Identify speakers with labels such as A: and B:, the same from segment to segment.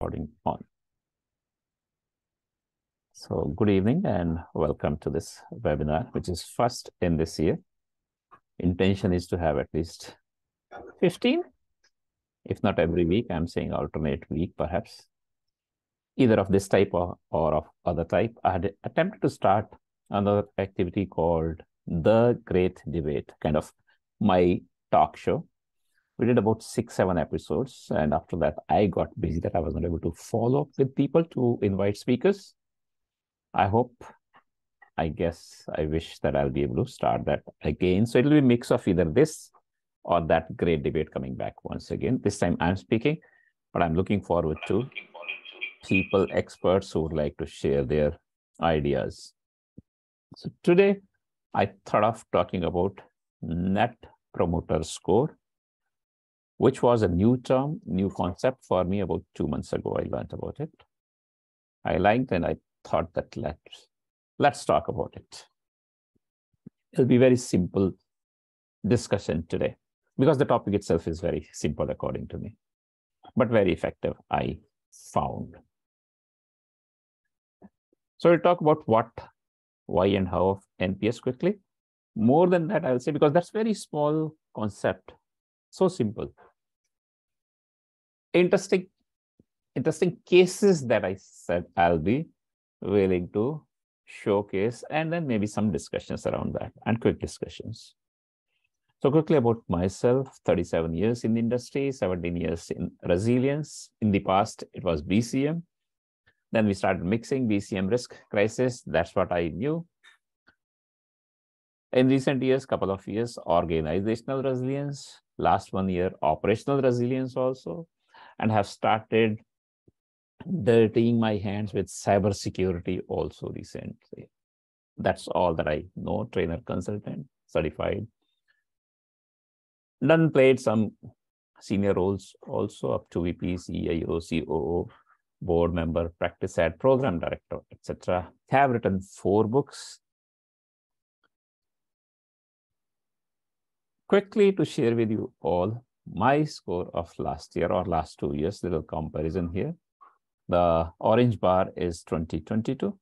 A: recording on. So good evening and welcome to this webinar, which is first in this year. Intention is to have at least 15, if not every week, I'm saying alternate week perhaps, either of this type or, or of other type. I had attempted to start another activity called The Great Debate, kind of my talk show we did about six, seven episodes. And after that, I got busy that I was not able to follow up with people to invite speakers. I hope, I guess, I wish that I'll be able to start that again. So it'll be a mix of either this or that great debate coming back once again. This time I'm speaking, but I'm looking forward to people, experts who would like to share their ideas. So today, I thought of talking about net promoter score which was a new term, new concept for me about two months ago. I learned about it. I liked and I thought that let's, let's talk about it. It'll be very simple discussion today because the topic itself is very simple according to me, but very effective, I found. So we'll talk about what, why, and how of NPS quickly. More than that, I'll say, because that's very small concept, so simple interesting interesting cases that I said I'll be willing to showcase and then maybe some discussions around that and quick discussions. So quickly about myself, 37 years in the industry, 17 years in resilience. In the past, it was BCM. Then we started mixing BCM risk crisis. That's what I knew. In recent years, couple of years, organizational resilience. Last one year, operational resilience also and have started dirtying my hands with cybersecurity also recently. That's all that I know, trainer consultant, certified. Done played some senior roles also up to VP, CIO, COO, board member, practice head, program director, etc. Have written four books. Quickly to share with you all, my score of last year or last two years, little comparison here. The orange bar is 2022,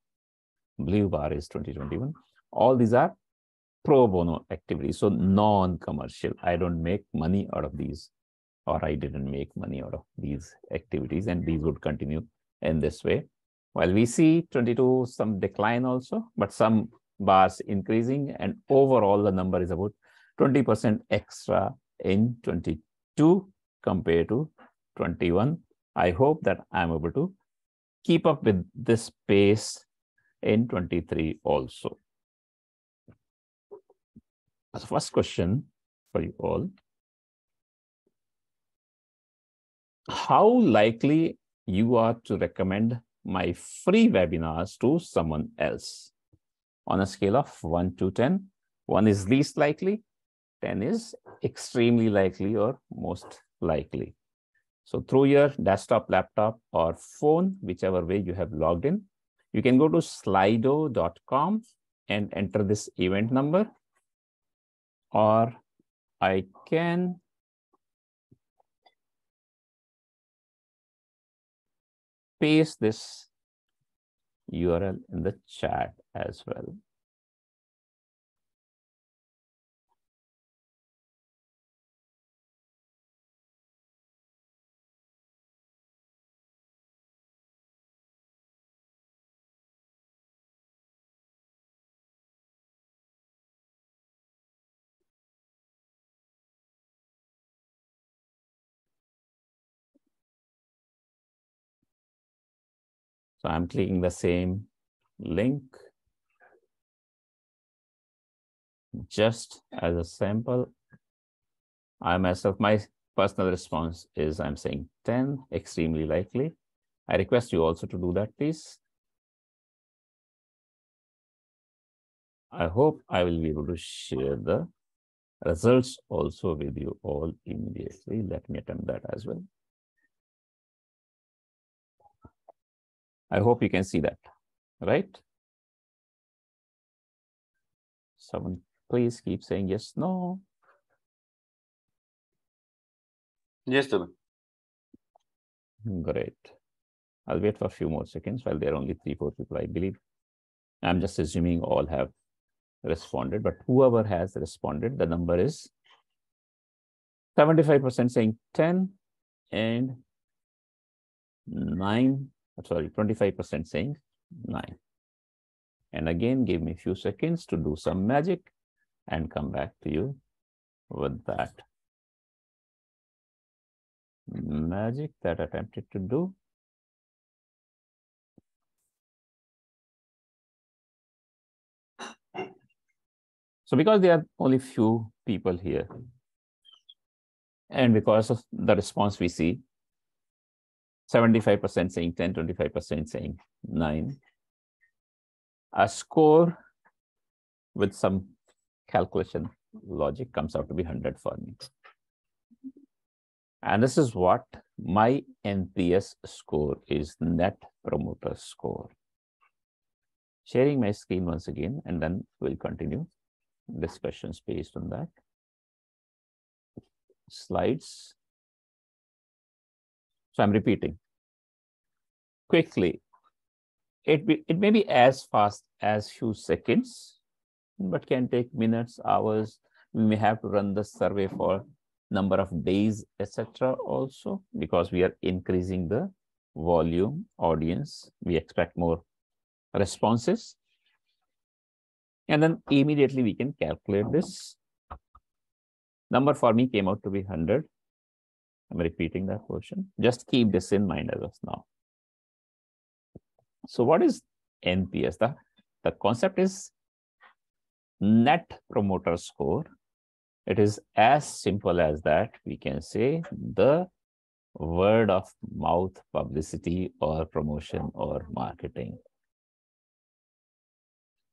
A: blue bar is 2021. All these are pro bono activities, so non-commercial. I don't make money out of these, or I didn't make money out of these activities, and these would continue in this way. While we see 22 some decline also, but some bars increasing, and overall the number is about 20% extra in 22 2 compared to 21. I hope that I'm able to keep up with this pace in 23 also. As first question for you all, how likely you are to recommend my free webinars to someone else on a scale of 1 to 10 1 is least likely 10 is extremely likely or most likely. So through your desktop, laptop, or phone, whichever way you have logged in, you can go to slido.com and enter this event number. Or I can paste this URL in the chat as well. So I'm clicking the same link just as a sample. I myself, my personal response is I'm saying 10, extremely likely. I request you also to do that, please. I hope I will be able to share the results also with you all immediately. Let me attempt that as well. I hope you can see that, right? Someone please keep saying yes, no.
B: Yes, sir.
A: Great. I'll wait for a few more seconds while there are only three, four people, I believe. I'm just assuming all have responded, but whoever has responded, the number is 75% saying 10 and 9, sorry, 25% saying 9. And again, give me a few seconds to do some magic and come back to you with that magic that I attempted to do. So because there are only few people here, and because of the response we see, 75% saying 10, 25% saying 9, a score with some calculation logic comes out to be 100 for me. And this is what my NPS score is net promoter score. Sharing my screen once again, and then we'll continue discussions based on that. Slides. So I'm repeating quickly. It, be, it may be as fast as few seconds, but can take minutes, hours. We may have to run the survey for number of days, etc. also, because we are increasing the volume audience. We expect more responses. And then immediately we can calculate this. Number for me came out to be 100. I'm repeating that portion. Just keep this in mind as of now. So what is NPS? The, the concept is net promoter score it is as simple as that. We can say the word of mouth publicity or promotion or marketing.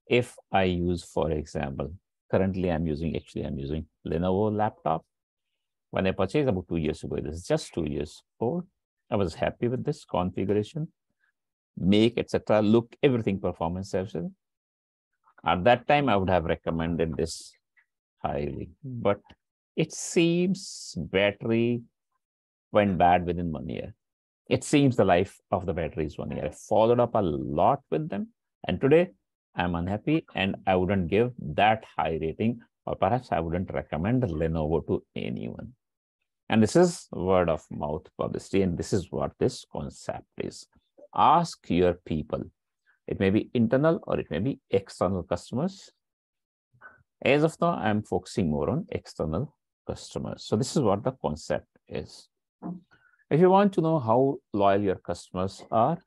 A: If I use, for example, currently I'm using, actually I'm using Lenovo laptop. When I purchased about two years ago, this is just two years old. I was happy with this configuration, make, etc. Look, everything performance everything. At that time, I would have recommended this highly, but it seems battery went bad within one year. It seems the life of the battery is one year. I followed up a lot with them, and today I'm unhappy and I wouldn't give that high rating, or perhaps I wouldn't recommend Lenovo to anyone. And this is word of mouth publicity, and this is what this concept is. Ask your people. It may be internal or it may be external customers as of now, I'm focusing more on external customers. So this is what the concept is. If you want to know how loyal your customers are,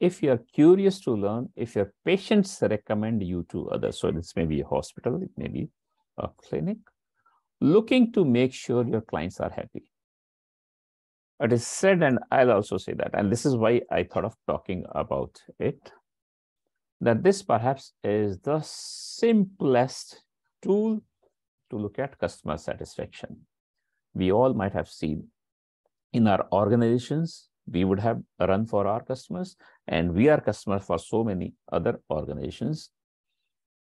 A: if you're curious to learn, if your patients recommend you to others, so this may be a hospital, it may be a clinic, looking to make sure your clients are happy. It is said, and I'll also say that, and this is why I thought of talking about it that this perhaps is the simplest tool to look at customer satisfaction. We all might have seen in our organizations, we would have run for our customers, and we are customers for so many other organizations.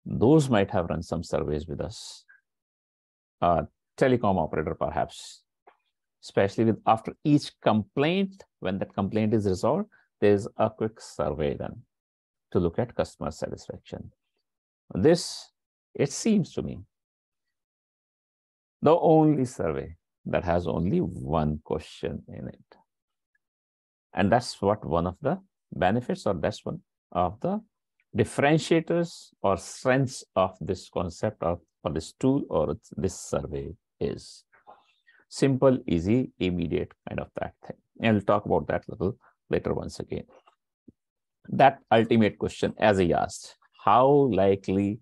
A: Those might have run some surveys with us. A telecom operator, perhaps, especially with after each complaint, when that complaint is resolved, there's a quick survey done to look at customer satisfaction. This, it seems to me, the only survey that has only one question in it. And that's what one of the benefits or that's one of the differentiators or strengths of this concept of or this tool or this survey is. Simple, easy, immediate kind of that thing. And we'll talk about that little later once again that ultimate question as I asked, how likely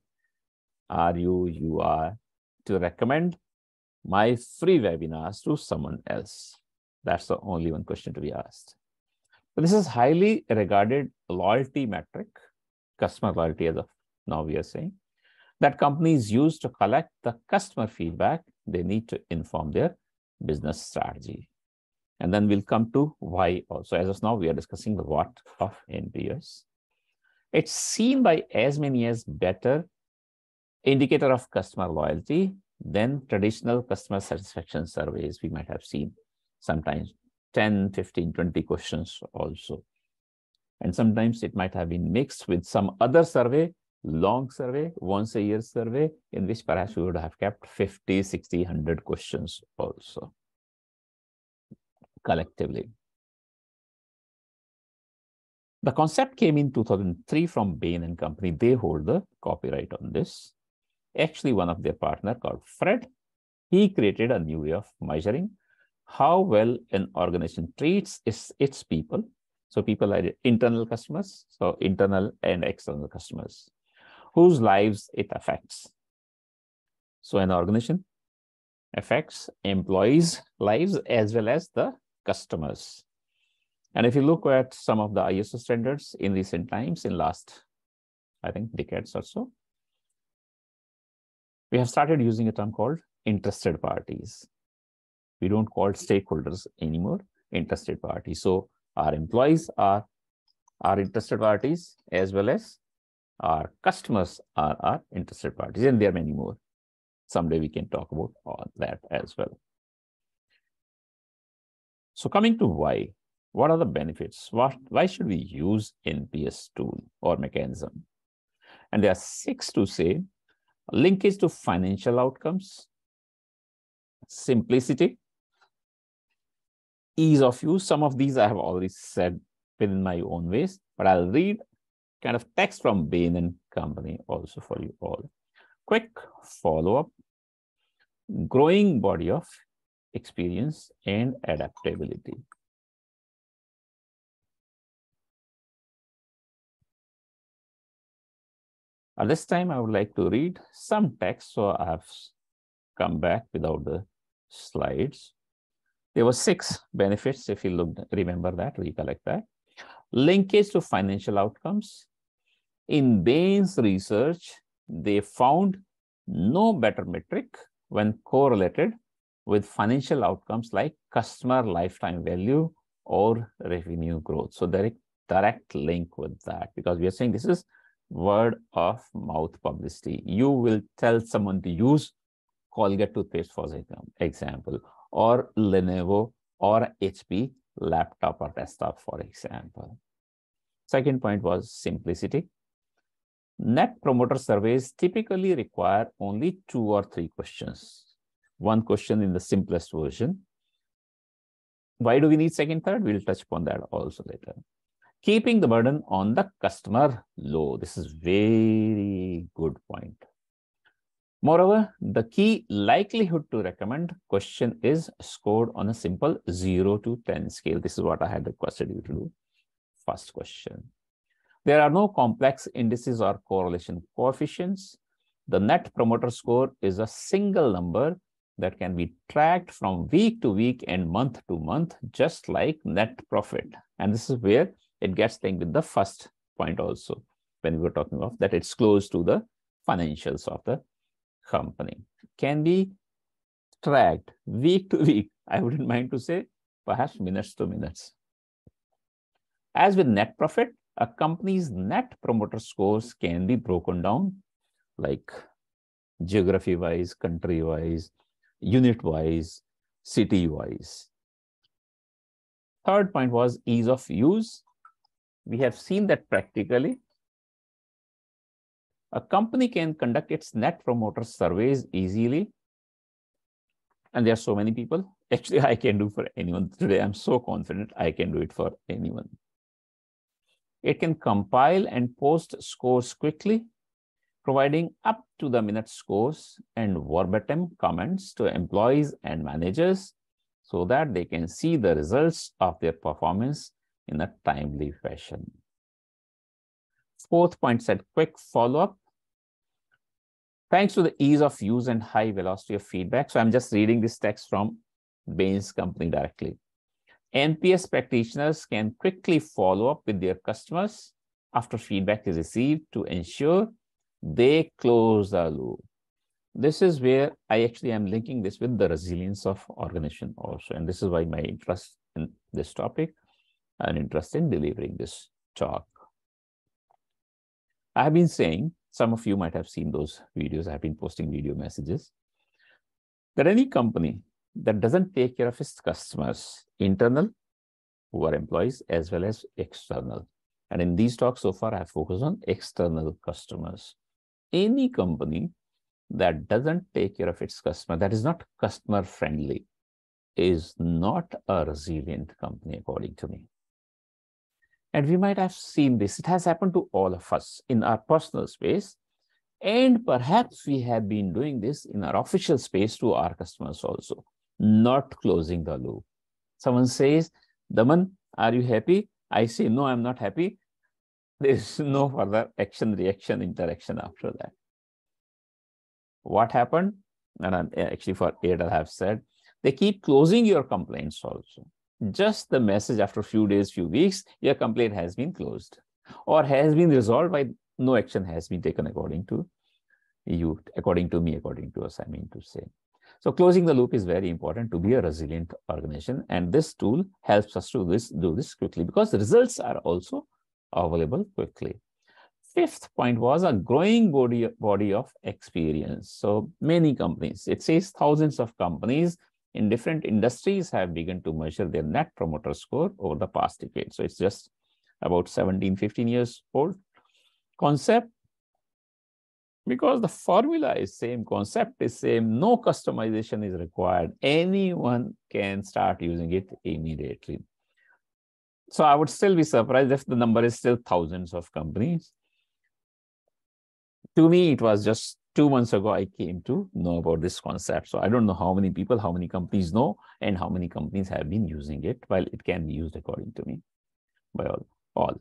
A: are you, you are to recommend my free webinars to someone else? That's the only one question to be asked. But this is highly regarded loyalty metric, customer loyalty as of now we are saying, that companies use to collect the customer feedback they need to inform their business strategy. And then we'll come to why also. As of now, we are discussing the what of NPS. It's seen by as many as better indicator of customer loyalty than traditional customer satisfaction surveys we might have seen sometimes 10, 15, 20 questions also. And sometimes it might have been mixed with some other survey, long survey, once a year survey, in which perhaps we would have kept 50, 60, 100 questions also collectively. The concept came in 2003 from Bain and Company. They hold the copyright on this. Actually, one of their partner called Fred, he created a new way of measuring how well an organization treats its, its people. So people are internal customers, so internal and external customers, whose lives it affects. So an organization affects employees' lives as well as the customers. And if you look at some of the ISO standards in recent times, in last, I think, decades or so, we have started using a term called interested parties. We don't call stakeholders anymore, interested parties. So our employees are our interested parties as well as our customers are our interested parties, and there are many more. Someday we can talk about all that as well. So coming to why, what are the benefits? What, why should we use NPS tool or mechanism? And there are six to say, linkage to financial outcomes, simplicity, ease of use. Some of these I have already said within my own ways, but I'll read kind of text from Bain and Company also for you all. Quick follow-up, growing body of experience and adaptability. At this time, I would like to read some text. So I have come back without the slides. There were six benefits, if you look, remember that, recollect that. Linkage to financial outcomes. In Bain's research, they found no better metric when correlated with financial outcomes like customer lifetime value or revenue growth. So direct, direct link with that because we are saying this is word of mouth publicity. You will tell someone to use Colgate toothpaste, for example, or Lenovo or HP laptop or desktop, for example. Second point was simplicity. Net promoter surveys typically require only two or three questions. One question in the simplest version. Why do we need second, third? We'll touch upon that also later keeping the burden on the customer low. This is very good point. Moreover, the key likelihood to recommend question is scored on a simple 0 to 10 scale. This is what I had requested you to do. First question. There are no complex indices or correlation coefficients. The net promoter score is a single number that can be tracked from week to week and month to month, just like net profit. And this is where it gets linked with the first point also when we were talking of that it's close to the financials of the company. Can be tracked week to week. I wouldn't mind to say perhaps minutes to minutes. As with net profit, a company's net promoter scores can be broken down like geography wise, country wise, unit wise, city wise. Third point was ease of use we have seen that practically a company can conduct its net promoter surveys easily. And there are so many people. Actually, I can do for anyone today. I'm so confident I can do it for anyone. It can compile and post scores quickly, providing up to the minute scores and verbatim comments to employees and managers so that they can see the results of their performance in a timely fashion. Fourth point said quick follow-up. Thanks to the ease of use and high velocity of feedback. So I'm just reading this text from Bain's company directly. NPS practitioners can quickly follow up with their customers after feedback is received to ensure they close the loop. This is where I actually am linking this with the resilience of organization also. And this is why my interest in this topic and interest in delivering this talk. I have been saying, some of you might have seen those videos, I have been posting video messages, that any company that doesn't take care of its customers, internal, who are employees, as well as external. And in these talks so far, I have focused on external customers. Any company that doesn't take care of its customer, that is not customer friendly, is not a resilient company, according to me. And we might have seen this. It has happened to all of us in our personal space. And perhaps we have been doing this in our official space to our customers also, not closing the loop. Someone says, Daman, are you happy? I say, no, I'm not happy. There's no further action, reaction, interaction after that. What happened? And I'm, actually for Airtel, I have said, they keep closing your complaints also. Just the message after a few days, few weeks, your complaint has been closed or has been resolved by no action has been taken according to you, according to me, according to us, I mean to say. So closing the loop is very important to be a resilient organization. And this tool helps us to this, do this quickly because the results are also available quickly. Fifth point was a growing body, body of experience. So many companies, it says thousands of companies in different industries have begun to measure their net promoter score over the past decade. So it's just about 17, 15 years old concept. Because the formula is same concept is same no customization is required. Anyone can start using it immediately. So i would still be surprised if the number is still thousands of companies. To me it was just two months ago i came to know about this concept so i don't know how many people how many companies know and how many companies have been using it while it can be used according to me by all all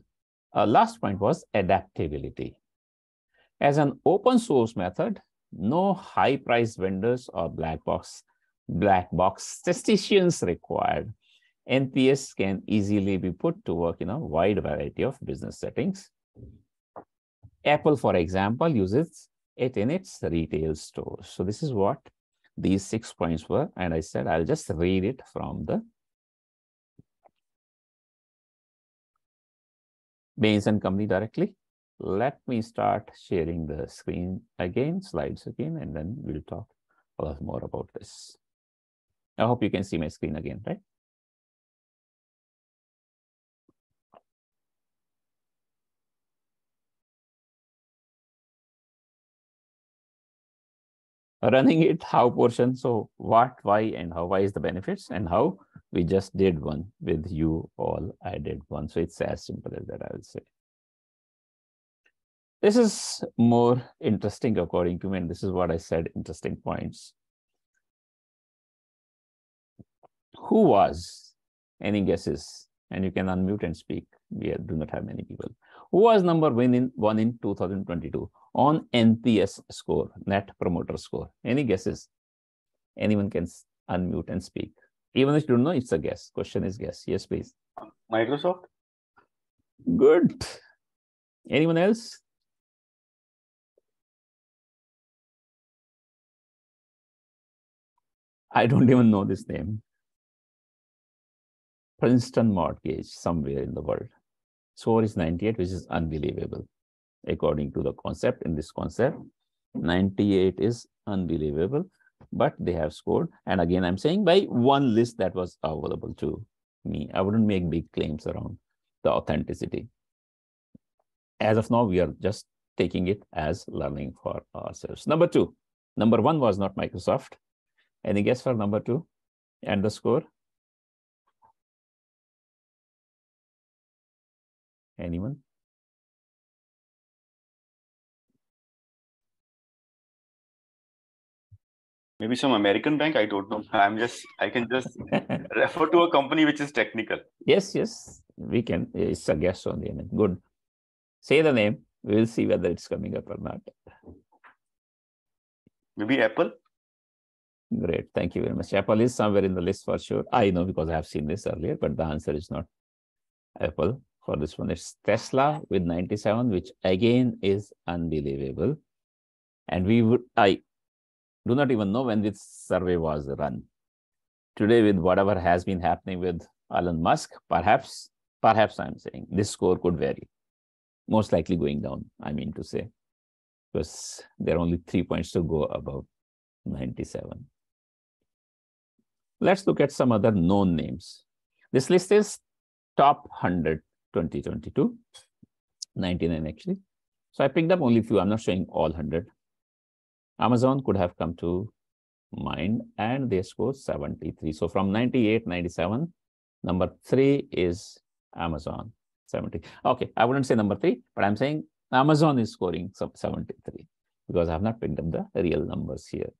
A: uh, last point was adaptability as an open source method, no high price vendors or black box, black box statisticians required. NPS can easily be put to work in a wide variety of business settings. Apple, for example, uses it in its retail stores. So this is what these six points were. And I said, I'll just read it from the Bain and Company directly let me start sharing the screen again, slides again, and then we'll talk a lot more about this. I hope you can see my screen again, right? Running it, how portion, so what, why, and how, why is the benefits, and how we just did one with you all, I did one. So it's as simple as that, I would say. This is more interesting according to me, and this is what I said, interesting points. Who was? Any guesses? And you can unmute and speak. We do not have many people. Who was number one in, one in 2022 on NPS score, Net Promoter Score? Any guesses? Anyone can unmute and speak. Even if you don't know, it's a guess. Question is guess. Yes, please.
B: Microsoft.
A: Good. Anyone else? I don't even know this name. Princeton Mortgage, somewhere in the world. Score is 98, which is unbelievable. According to the concept, in this concept, 98 is unbelievable, but they have scored. And again, I'm saying by one list that was available to me. I wouldn't make big claims around the authenticity. As of now, we are just taking it as learning for ourselves. Number two, number one was not Microsoft. Any guess for number two and the score? Anyone?
B: Maybe some American bank. I don't know. I'm just. I can just refer to a company which is technical.
A: Yes, yes, we can. It's a guess only. I mean, good. Say the name. We'll see whether it's coming up or not.
B: Maybe Apple.
A: Great. Thank you very much. Apple is somewhere in the list for sure. I know because I have seen this earlier, but the answer is not Apple for this one. It's Tesla with 97, which again is unbelievable. And we would, I do not even know when this survey was run. Today, with whatever has been happening with Elon Musk, perhaps, perhaps I'm saying this score could vary. Most likely going down, I mean to say, because there are only three points to go above 97. Let's look at some other known names. This list is top 100 2022, 99 actually. So I picked up only few. I'm not showing all 100. Amazon could have come to mind and they scored 73. So from 98, 97, number three is Amazon 70. Okay, I wouldn't say number three, but I'm saying Amazon is scoring 73 because I have not picked up the real numbers here.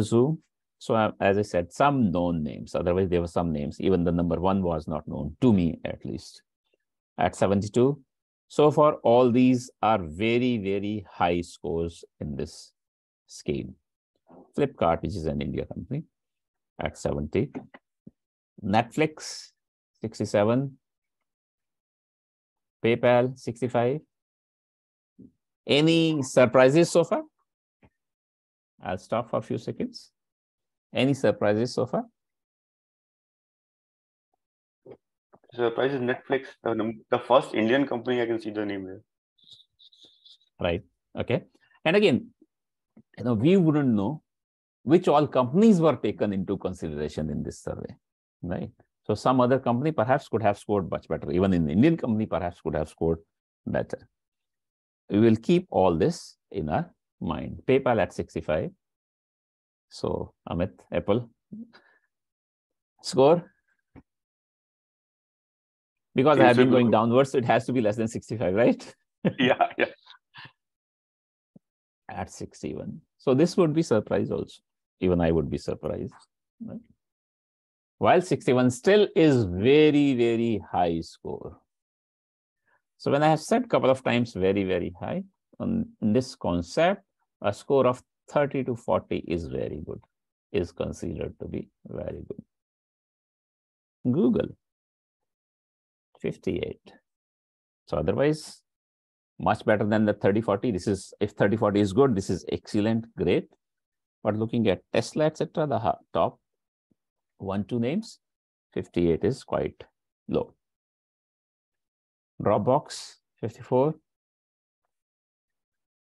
A: Zoom. So uh, as I said, some known names. Otherwise, there were some names. Even the number one was not known to me, at least. At 72. So far, all these are very, very high scores in this scheme. Flipkart, which is an India company, at 70. Netflix, 67. PayPal, 65. Any surprises so far? I'll stop for a few seconds. Any surprises so far?
B: Surprise is Netflix, the, the first Indian company I can see the name there.
A: Right. Okay. And again, you know, we wouldn't know which all companies were taken into consideration in this survey, right? So some other company perhaps could have scored much better. Even in the Indian company, perhaps could have scored better. We will keep all this in our mind. PayPal at 65. So Amit, Apple. Score? Because I have been going downwards, so it has to be less than 65, right?
B: yeah, yeah.
A: At 61. So this would be surprise also. Even I would be surprised. Right? While 61 still is very, very high score. So when I have said a couple of times very, very high on this concept, a score of 30 to 40 is very good, is considered to be very good. Google, 58. So otherwise, much better than the 30, 40. This is, if 30, 40 is good, this is excellent, great. But looking at Tesla, etc., the top one, two names, 58 is quite low. Dropbox, 54.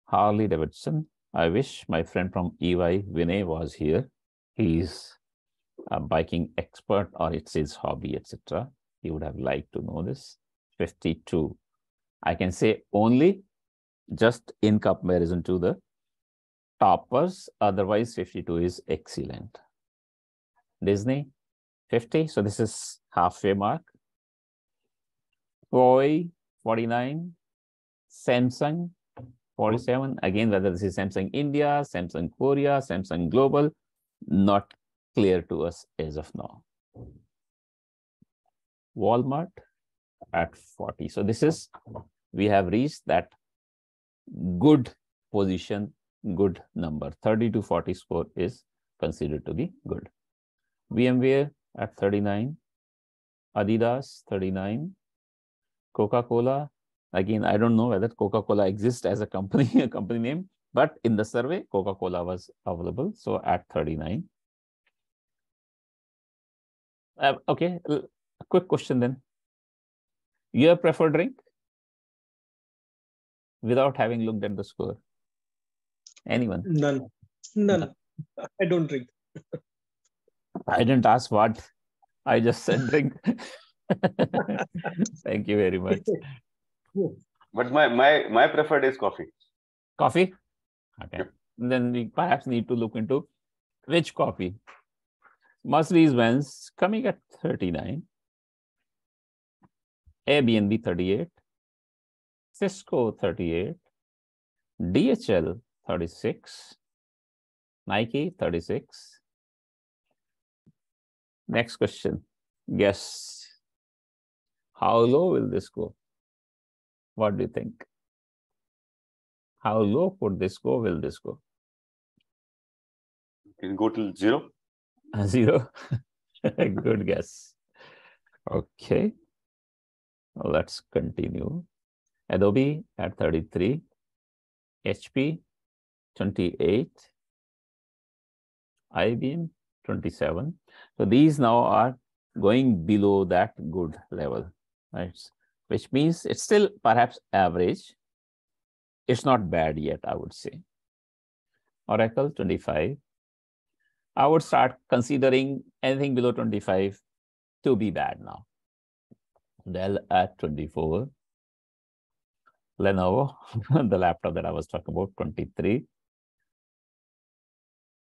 A: Harley Davidson, I wish my friend from EY, Vinay, was here. He's a biking expert or it's his hobby, etc. He would have liked to know this. 52. I can say only just in comparison to the toppers. Otherwise, 52 is excellent. Disney, 50. So this is halfway mark. Huawei, 49. Samsung, 47. Again, whether this is Samsung India, Samsung Korea, Samsung Global, not clear to us as of now. Walmart at 40. So this is, we have reached that good position, good number. 30 to 40 score is considered to be good. VMware at 39. Adidas, 39. Coca-Cola, Again, I don't know whether Coca-Cola exists as a company, a company name, but in the survey, Coca-Cola was available. So at 39. Uh, okay, a quick question then. Your preferred drink? Without having looked at the score. Anyone?
C: None. None. I don't drink.
A: I didn't ask what. I just said drink. Thank you very much.
B: But my my my preferred is coffee.
A: Coffee? Okay. Then we perhaps need to look into which coffee. Mercedes Benz coming at 39. Airbnb 38. Cisco 38. DHL 36. Nike 36. Next question. Guess. How low will this go? What do you think? How low could this go? Will this go?
B: Can go till zero?
A: Zero. Good guess. Okay. let's continue. Adobe at 33, HP 28, IBM 27. So these now are going below that good level, right? Which means it's still perhaps average. It's not bad yet, I would say. Oracle 25, I would start considering anything below 25 to be bad now. Dell at 24. Lenovo, the laptop that I was talking about, 23.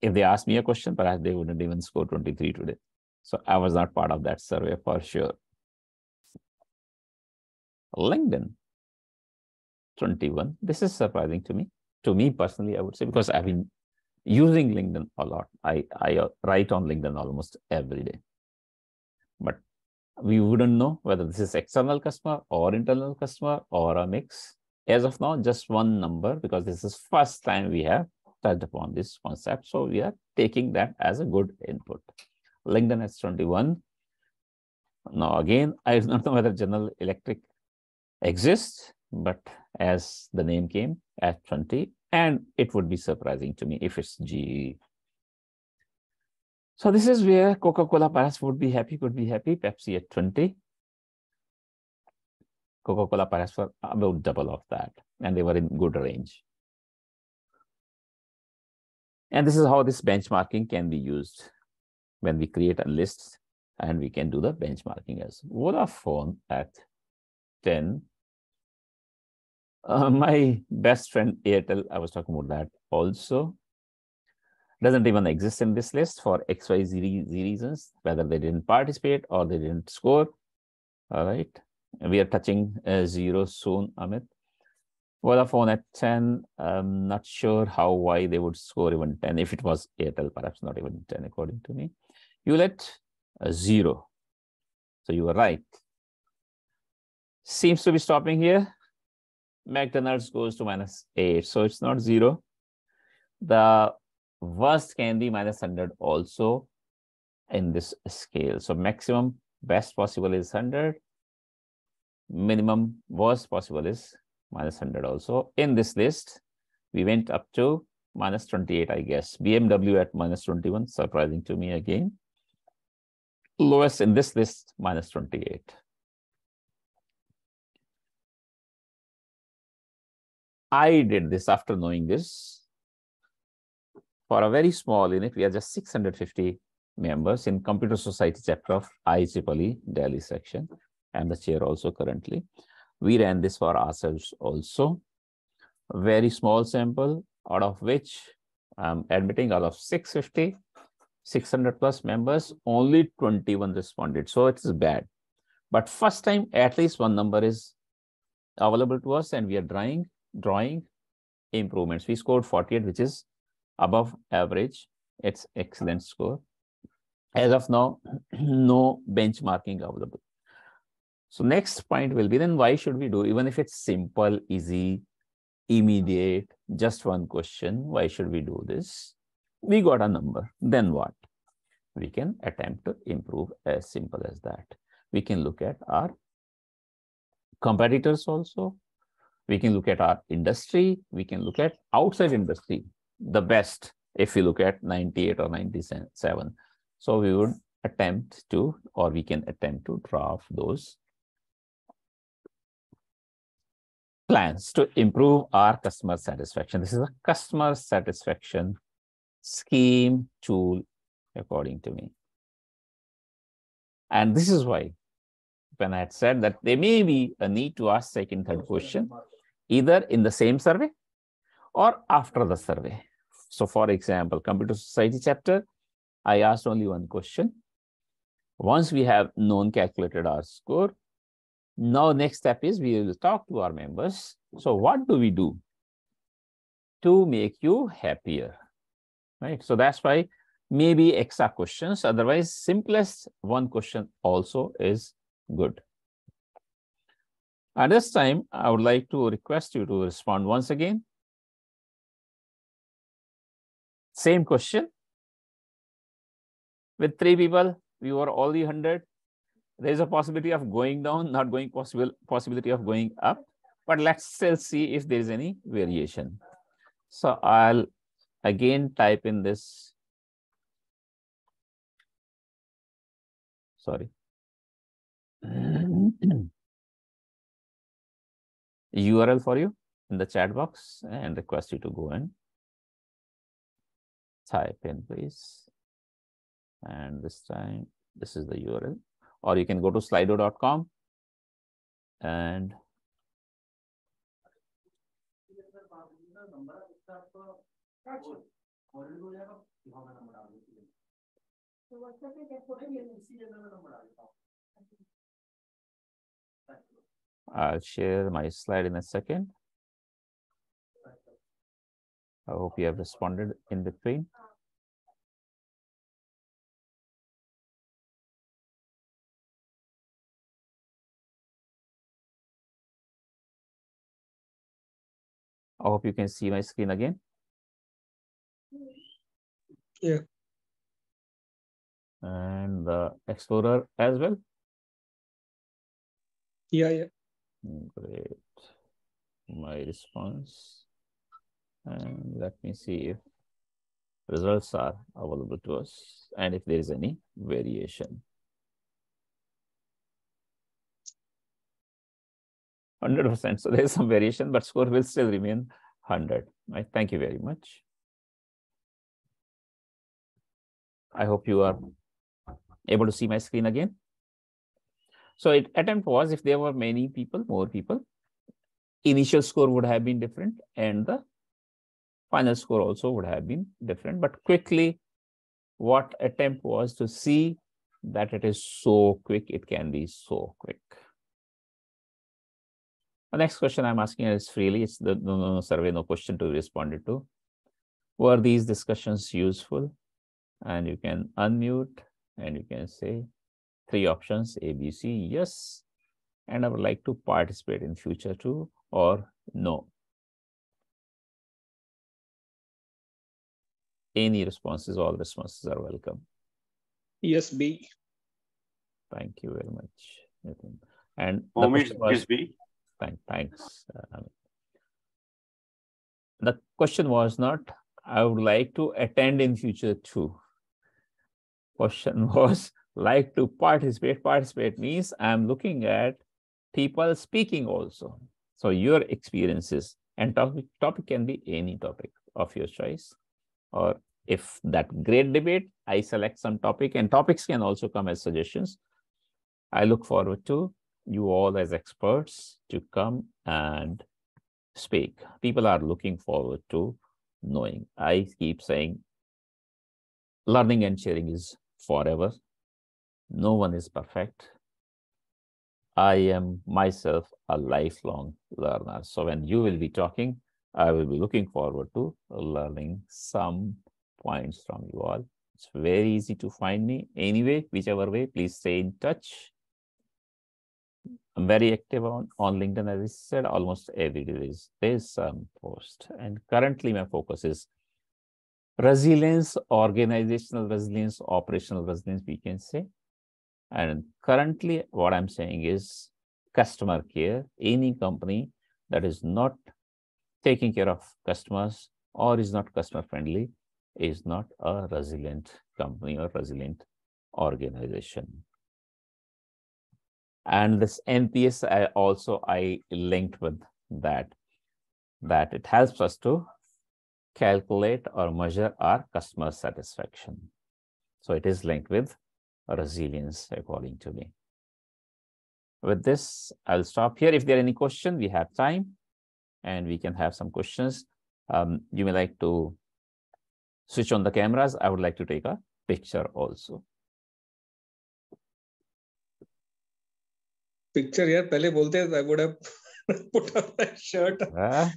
A: If they asked me a question, perhaps they wouldn't even score 23 today. So I was not part of that survey for sure. LinkedIn, 21. This is surprising to me. To me personally, I would say, because I've been using LinkedIn a lot. I, I uh, write on LinkedIn almost every day. But we wouldn't know whether this is external customer or internal customer or a mix. As of now, just one number because this is first time we have touched upon this concept. So we are taking that as a good input. LinkedIn S21. Now again, I do not know whether General Electric exists, but as the name came at 20, and it would be surprising to me if it's GE. So this is where Coca-Cola Paris would be happy, could be happy, Pepsi at 20. Coca-Cola Paris for about double of that, and they were in good range. And this is how this benchmarking can be used when we create a list and we can do the benchmarking as Vodafone at 10 uh, my best friend Airtel, I was talking about that also, doesn't even exist in this list for XYZ reasons, whether they didn't participate or they didn't score. All right. We are touching uh, zero soon, Amit. Vodafone at 10, I'm not sure how, why they would score even 10. If it was Airtel, perhaps not even 10, according to me. Hewlett, uh, zero. So you were right. Seems to be stopping here. McDonald's goes to minus 8. So it's not 0. The worst can be minus 100 also in this scale. So maximum best possible is 100. Minimum worst possible is minus 100 also. In this list, we went up to minus 28, I guess. BMW at minus 21, surprising to me again. Lowest in this list, minus 28. I did this after knowing this. For a very small unit, we are just 650 members in Computer Society chapter of IEEE Delhi section. I'm the chair also currently. We ran this for ourselves also. Very small sample, out of which I'm admitting out of 650, 600 plus members, only 21 responded. So it is bad. But first time, at least one number is available to us and we are trying drawing improvements. We scored 48, which is above average. It's excellent score. As of now, no benchmarking available. So next point will be then why should we do, even if it's simple, easy, immediate, just one question, why should we do this? We got a number, then what? We can attempt to improve as simple as that. We can look at our competitors also, we can look at our industry. We can look at outside industry, the best if we look at 98 or 97. So we would attempt to, or we can attempt to draft those plans to improve our customer satisfaction. This is a customer satisfaction scheme tool, according to me. And this is why when I had said that there may be a need to ask second, third question, either in the same survey or after the survey. So for example, computer society chapter, I asked only one question. Once we have known calculated our score, now next step is we will talk to our members. So what do we do to make you happier? Right. So that's why maybe extra questions. Otherwise, simplest one question also is good. At this time, I would like to request you to respond once again. Same question. With three people, we were all the 100. There is a possibility of going down, not going possible, possibility of going up. But let's still see if there is any variation. So I'll again type in this. Sorry. URL for you in the chat box and request you to go and type in, please. And this time, this is the URL. Or you can go to slido.com and I'll share my slide in a second. I hope you have responded in between. I hope you can see my screen again.
C: Yeah.
A: And the Explorer as well.
C: Yeah, yeah.
A: Great. My response. And let me see if results are available to us and if there is any variation. 100%. So there's some variation, but score will still remain 100. Right? Thank you very much. I hope you are able to see my screen again. So it attempt was if there were many people, more people, initial score would have been different and the final score also would have been different. But quickly, what attempt was to see that it is so quick, it can be so quick. The next question I'm asking is freely, it's the no, no, no survey, no question to be responded to. Were these discussions useful? And you can unmute and you can say three options, A, B, C, yes. And I would like to participate in future too, or no. Any responses, all responses are welcome.
C: Yes, B.
A: Thank you very much, Nathan. And the
B: Home is,
A: was-
B: is B.
A: Thank, thanks. uh, The question was not, I would like to attend in future too. Question was like to participate. Participate means I'm looking at people speaking also. So your experiences and topic, topic can be any topic of your choice. Or if that great debate, I select some topic and topics can also come as suggestions. I look forward to you all as experts to come and speak. People are looking forward to knowing. I keep saying learning and sharing is forever. No one is perfect. I am myself a lifelong learner. So when you will be talking, I will be looking forward to learning some points from you all. It's very easy to find me anyway, whichever way, please stay in touch. I'm very active on, on LinkedIn, as I said, almost every day there's, some post. And currently my focus is resilience, organizational resilience, operational resilience, we can say. And currently what I'm saying is customer care, any company that is not taking care of customers or is not customer friendly is not a resilient company or resilient organization. And this nps I also i linked with that that it helps us to calculate or measure our customer satisfaction. So it is linked with resilience, according to me. With this, I'll stop here. If there are any questions, we have time and we can have some questions. Um, you may like to switch on the cameras. I would like to take a picture also.
C: Picture here, pehle bolte I would have put on my shirt.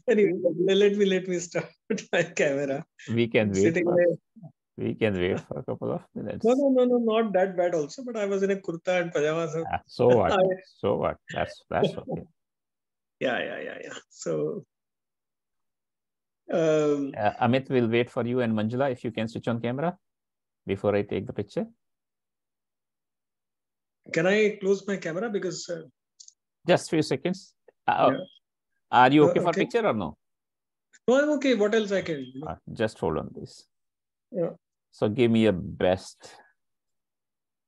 C: Anyway, let me let me start my camera.
A: We can wait.
C: Sitting there,
A: we can wait for a couple of minutes
C: No, no, no, no, not that bad also. But I was in a kurta and pajamas. So
A: Ah, so what so what that's that's okay
C: yeah, yeah, yeah, yeah. So, um,
A: Uh, Amit will wait for you and Manjula if you can switch on camera before I take the picture.
C: can I close my camera because uh,
A: Just few seconds. Uh,
C: Yeah.
A: Are you
C: Uh,
A: okay for picture or no?
C: no, I'm okay. What else I can? do?
A: Uh, just hold on this.
C: Yeah.
A: So give me your best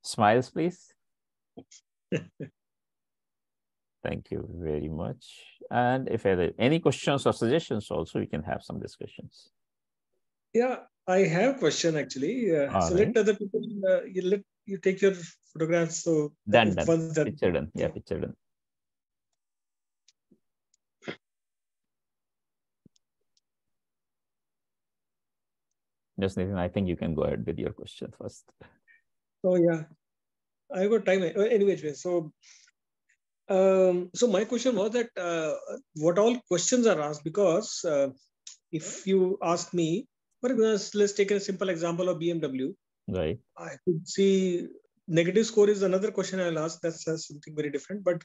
A: smiles, please. Thank you very much. And if there are any questions or suggestions, also we can have some discussions.
C: Yeah, I have question actually. Uh, so
A: right.
C: let other people. Uh, you let you take your photographs. So
A: Done, done.
C: done.
A: Picture done. Yeah, picture done. Just Nathan, I think you can go ahead with your question first.
C: Oh yeah, I got time. Uh, Anyway, so um, so my question was that uh, what all questions are asked because uh, if you ask me, for example, let's take a simple example of BMW.
A: Right.
C: I could see negative score is another question I'll ask. That's something very different. But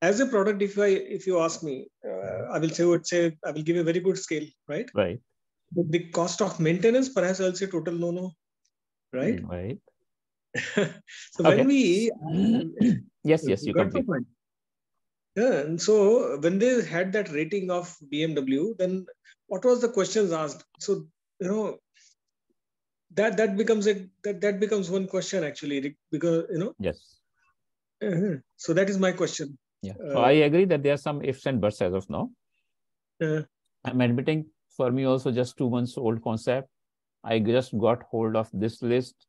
C: as a product, if I if you ask me, uh, I will say would say I will give a very good scale, right?
A: Right.
C: The cost of maintenance, perhaps I'll say total no no, right?
A: Right.
C: so
A: Okay.
C: when we
A: yes, yes, you
C: got the
A: continue.
C: point. Yeah, and so when they had that rating of BMW, then what was the questions asked? So you know that that becomes a that, that becomes one question actually because you know
A: Yes.
C: uh-huh. so that is my question.
A: Yeah. So
C: Uh,
A: I agree that there are some ifs and buts as of now.
C: Uh,
A: I'm admitting for me also just two months old concept. I just got hold of this list.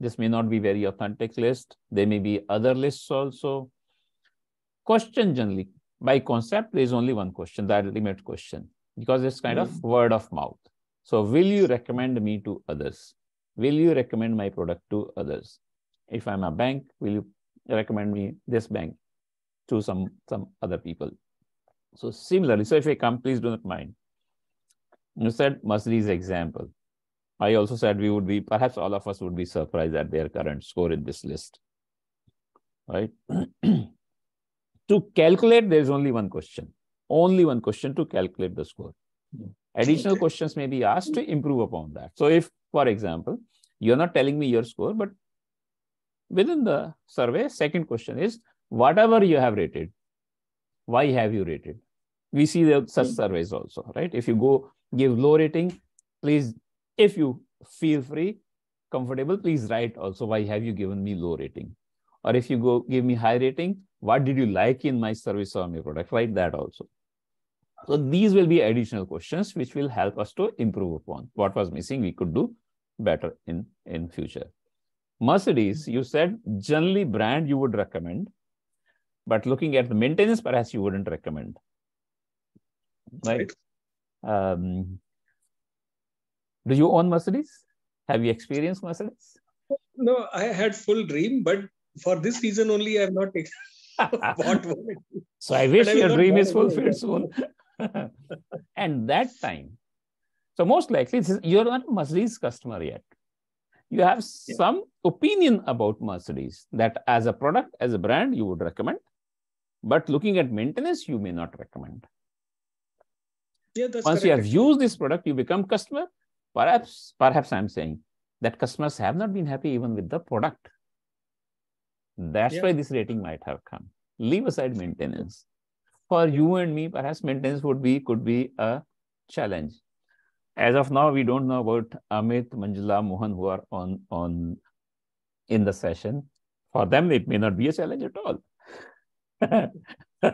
A: This may not be very authentic list. There may be other lists also. Question generally by concept, there is only one question, the ultimate question, because it's kind of hmm. word of mouth. So, will you recommend me to others? Will you recommend my product to others? If I'm a bank, will you recommend me this bank to some some other people? So similarly, so if I come, please do not mind. You said Masri's example. I also said we would be, perhaps all of us would be surprised at their current score in this list. Right? to calculate, there is only one question. Only one question to calculate the score. Additional questions may be asked to improve upon that. So if, for example, you're not telling me your score, but within the survey, second question is, whatever you have rated, why have you rated? We see the, such
C: Hmm.
A: surveys also, right? If you go give low rating, please, if you feel free, comfortable, please write also why have you given me low rating? Or if you go give me high rating, what did you like in my service or my product? Write that also. So these will be additional questions which will help us to improve upon what was missing. We could do better in in future. Mercedes, you said generally brand you would recommend, but looking at the maintenance, perhaps you wouldn't recommend. Right? Um, do you own Mercedes? Have you experienced Mercedes?
C: No, I had full dream, but for this reason only, I have not bought one.
A: so I wish
C: I will
A: your
C: not
A: dream is fulfilled soon. and that time, so most likely you're not a Mercedes customer yet. You have
C: Yeah.
A: some opinion about Mercedes that as a product, as a brand, you would recommend. But looking at maintenance, you may not recommend.
C: Yeah, that's
A: Once you have used this product, you become customer. Perhaps, perhaps I'm saying that customers have not been happy even with the product. That's
C: Yeah.
A: why this rating might have come. Leave aside maintenance. For you and me, perhaps maintenance would be could be a challenge. As of now, we don't know about Amit, Manjula, Mohan, who are on on in the session. For them, it may not be a challenge at all.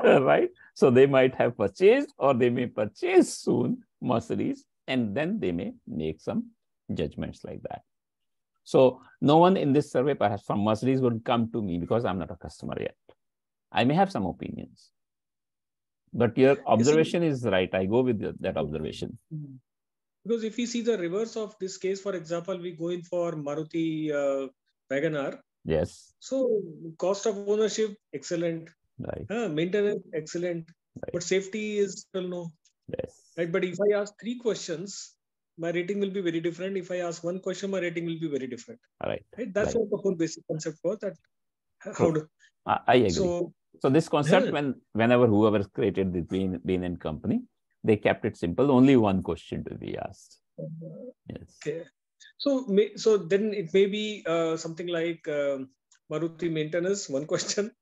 A: right? So they might have purchased or they may purchase soon Mercedes and then they may make some judgments like that. So no one in this survey, perhaps from Mercedes, would come to me because I'm not a customer yet. I may have some opinions. But your observation is right. I go with that observation.
C: Mm. Because if we see the reverse of this case, for example, we go in for Maruti uh, WagonR.
A: Yes,
C: So cost of ownership, excellent.
A: Right,
C: Uh, maintenance, excellent.
A: Right.
C: But safety is still no.
A: yes.
C: Right. But if I ask three questions, my rating will be very different. If I ask one question, my rating will be very different.
A: All right.
C: Right. That's
A: Right.
C: what the whole basic concept was. That how
A: Cool.
C: do
A: I, agree. So,
C: so
A: this concept,
C: Yeah.
A: when whenever whoever created the Bain, Bain and Company, they kept it simple. Only one question to be asked.
C: uh,
A: Yes.
C: okay. So may, so then it may be uh, something like um, Maruti maintenance, one question,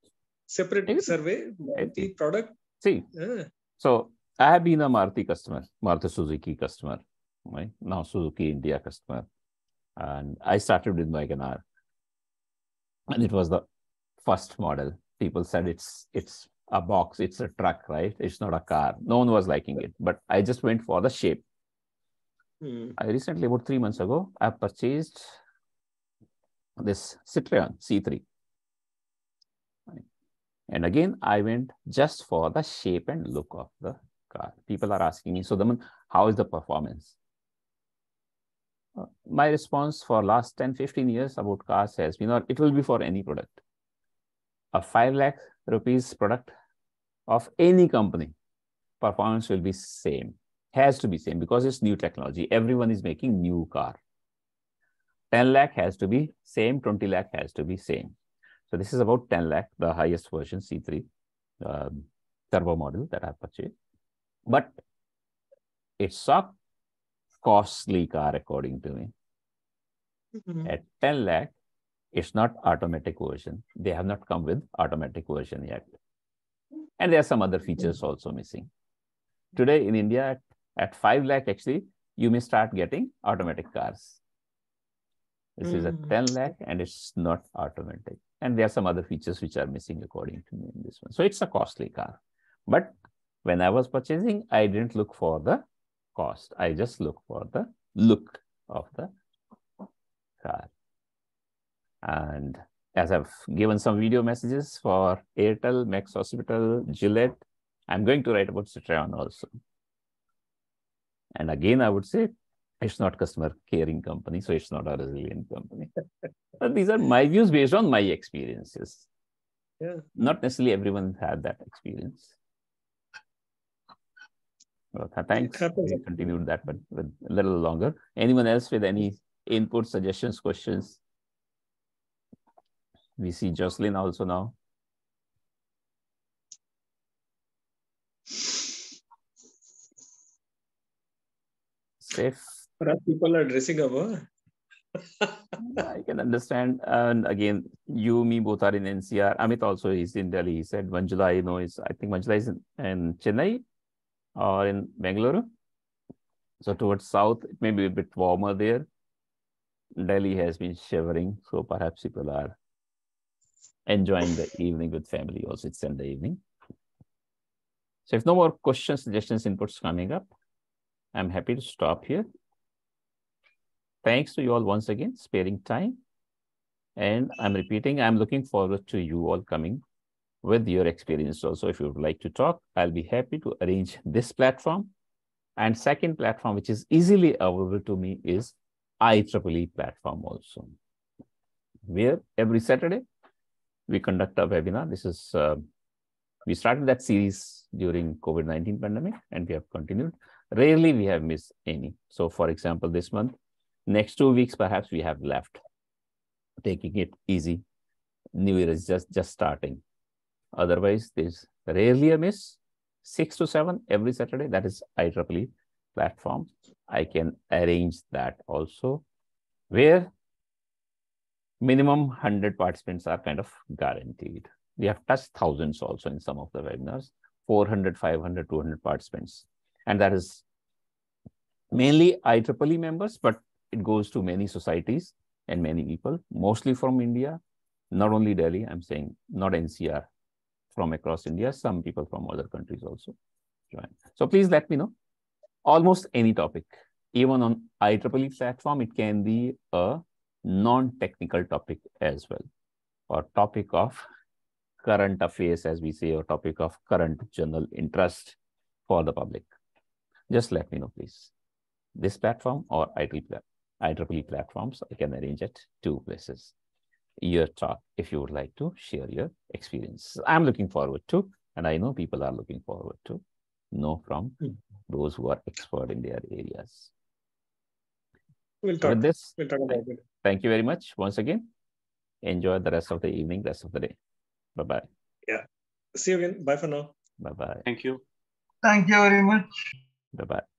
C: separate survey, Maruti product.
A: See,
C: uh,
A: So I have been a Maruti customer, Maruti Suzuki customer, right? Now Suzuki India customer. And I started with WagonR. And it was the first model. People said it's it's a box, it's a truck, right? It's not a car. No one was liking it. But I just went for the shape.
C: Hmm.
A: I recently, about three months ago, I purchased this Citroen C3. And again, I went just for the shape and look of the car. People are asking me, so how is the performance? Uh, my response for last 10, 15 years about cars has been, or it will be for any product. A 5 lakh rupees product of any company, performance will be same, has to be same because it's new technology. Everyone is making new car. 10 lakh has to be same, 20 lakh has to be same. So this is about 10 lakh, the highest version C3 um, turbo model that I purchased. But it's a costly car according to me.
C: Mhm.
A: At 10 lakh, it's not automatic version. They have not come with automatic version yet. And there are some other features also missing. Today in India, at, at 5 lakh, actually, you may start getting automatic cars. This is a
C: Mm.
A: 10 lakh and it's not automatic. And there are some other features which are missing according to me in this one. So it's a costly car. But when I was purchasing, I didn't look for the cost. I just look for the look of the car. And as I've given some video messages for Airtel, Max Hospital, Gillette, I'm going to write about Citroen also. And again, I would say it's not customer caring company, so it's not a resilient company. but these are my views based on my experiences.
C: Yeah.
A: Not necessarily everyone had that experience. Well, thanks. We continued that, but with a little longer. Anyone else with any input, suggestions, questions? We see Jocelyn also now. Safe.
C: Perhaps people are dressing up. Huh?
A: I can understand. And again, you, me, both are in NCR. Amit also is in Delhi. He said Manjula, you know, is I think Manjula is in, in Chennai or in Bangalore. So towards south, it may be a bit warmer there. Delhi has been shivering, so perhaps people are enjoying the evening with family. Also, it's Sunday evening. So if no more questions, suggestions, inputs coming up, I'm happy to stop here. Thanks to you all once again, sparing time. And I'm repeating, I'm looking forward to you all coming with your experience also. If you would like to talk, I'll be happy to arrange this platform. And second platform, which is easily available to me, is IEEE platform also, where every Saturday we conduct a webinar. This is, uh, we started that series during COVID-19 pandemic and we have continued. Rarely we have missed any. So for example, this month, next two weeks, perhaps we have left, taking it easy. New Year is just, just starting. Otherwise, there's rarely a miss. Six to seven every Saturday. That is IEEE platform. I can arrange that also, where minimum 100 participants are kind of guaranteed. We have touched thousands also in some of the webinars, 400, 500, 200 participants. And that is mainly IEEE members, but it goes to many societies and many people, mostly from India, not only Delhi, I'm saying not NCR, from across India, some people from other countries also join. So please let me know. Almost any topic, even on IEEE platform, it can be a non-technical topic as well, or topic of current affairs, as we say, or topic of current general interest for the public. Just let me know, please. This platform or IEEE platforms, I can arrange at two places your talk if you would like to share your experience. I'm looking forward to, and I know people are looking forward to know from
C: Mm.
A: those who are expert in their areas.
C: We'll talk.
A: with this,
C: We'll talk about it.
A: thank you very much once again. Enjoy the rest of the evening, rest of the day. Bye bye. Yeah.
C: See you again. Bye for now.
A: Bye bye.
B: Thank you.
D: Thank you very much.
A: Bye bye.